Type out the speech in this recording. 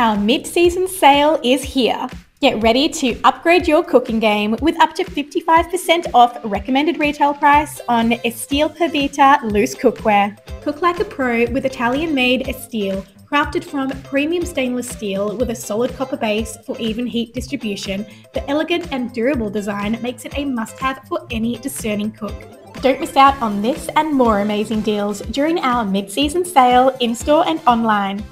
Our mid season sale is here. Get ready to upgrade your cooking game with up to 55% off recommended retail price on Essteele Per Luce cookware. Cook like a pro with Italian made Essteele, crafted from premium stainless steel with a solid copper base for even heat distribution. The elegant and durable design makes it a must have for any discerning cook. Don't miss out on this and more amazing deals during our mid season sale in store and online.